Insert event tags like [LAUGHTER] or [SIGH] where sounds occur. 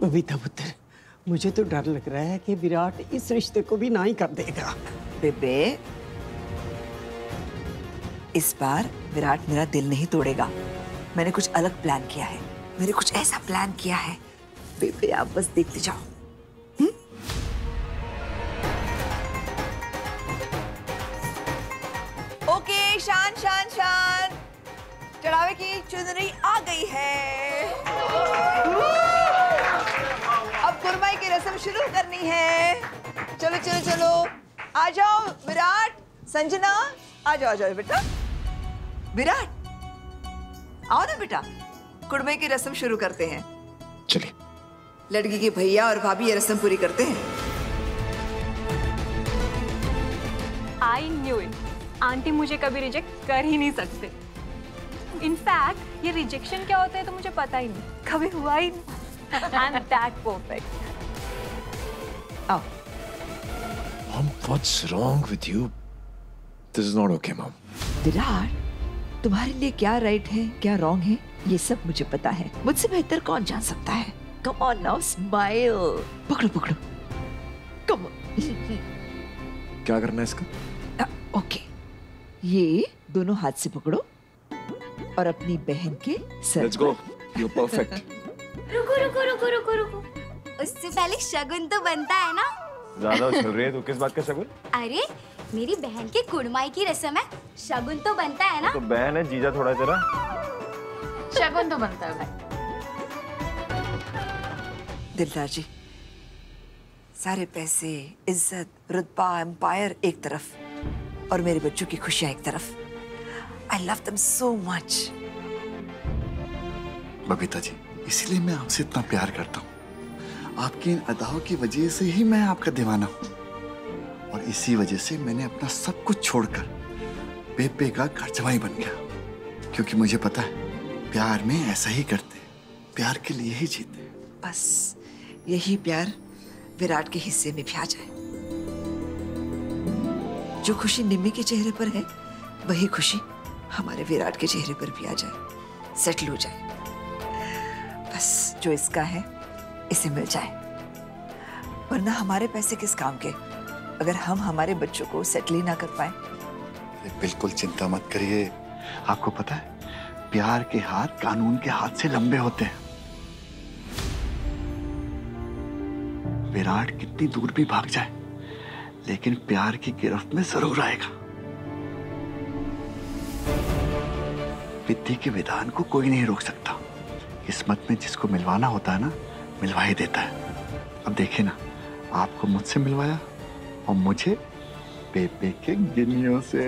बबीता पुत्र, मुझे तो डर लग रहा है कि विराट इस रिश्ते को भी ना ही कर देगा। बेबे, इस बार विराट मेरा दिल नहीं तोड़ेगा। मैंने कुछ अलग प्लान किया है। मैंने कुछ ऐसा प्लान किया है। बेबे, आप बस देखते जाओ। हम्म? ओके शान शान शान। चढ़ावे की चुनरी आ गई है। रस्म शुरू करनी है। चलो चलो चलो। आ जाओ विराट संजना। आ जाओ आ जाओ बेटा। विराट आओ ना बेटा। कुड़मे की रस्म शुरू करते हैं। चलिए। लड़की के भैया और भाभी ये रस्म पूरी करते हैं। आई न्यू इट आंटी मुझे कभी रिजेक्ट कर ही नहीं सकते। इनफैक्ट ये रिजेक्शन क्या होता है तो मुझे पता ही नहीं। कभी हुआ ही नहीं। आई एम दैट परफेक्ट आओ Mom, what's wrong with you? This is not okay, Mom. Virat तुम्हारे लिए क्या राइट है क्या रॉन्ग है ये सब मुझे पता है। मुझसे बेहतर कौन जान सकता है? कम ऑन नाउ स्माइल पकड़ो पकड़ो। कम क्या करना है इसका? ओके ये दोनों हाथ से पकड़ो और अपनी बहन के sir Let's go. You're perfect. [LAUGHS] रुको रुको रुको रुको रुको। उससे पहले शगुन तो बनता है ना? ज़्यादा उछल रही है तू। किस बात का शगुन? अरे मेरी बहन के कुड़माई की रस्म है। शगुन तो बनता है ना? तो बहन है जीजा थोड़ा तेरा शगुन तो बनता है। दिलदार जी सारे पैसे इज़्ज़त रुतबा एम्पायर एक तरफ़ और मेरे बच्चों की खुशियाँ एक तरफ़। I love them so much Babita ji इसलिए मैं आपसे इतना प्यार करता हूँ। आपकी इन अदाओं की वजह से ही मैं आपका दीवाना हूँ। और इसी वजह से मैंने अपना सब कुछ छोड़कर बेबे का घर जवाई बन गया। क्योंकि मुझे पता है, प्यार में ऐसा ही करते प्यार के लिए ही जीते बस, यही प्यार विराट के हिस्से में भी आ जाए। जो खुशी निम्मी के चेहरे पर है, वही खुशी हमारे विराट के चेहरे पर भी आ जाए। सेटल हो जाए। बस, जो इसका है इसे मिल जाए। वरना हमारे पैसे किस काम के? अगर हम हमारे बच्चों को सेटल ही ना कर पाए। बिल्कुल चिंता मत करिए। आपको पता है, प्यार के हाथ कानून के हाथ से लंबे होते हैं। विराट कितनी दूर भी भाग जाए, लेकिन प्यार की गिरफ्त में ज़रूर आएगा। विधि के विधान को कोई नहीं रोक सकता। किस्मत में जिसको मिलवाना होता है ना मिलवा ही देता है। अब देखिए ना, आपको मुझसे मिलवाया और मुझे पेपे के गिनियों से।